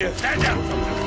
Stand down.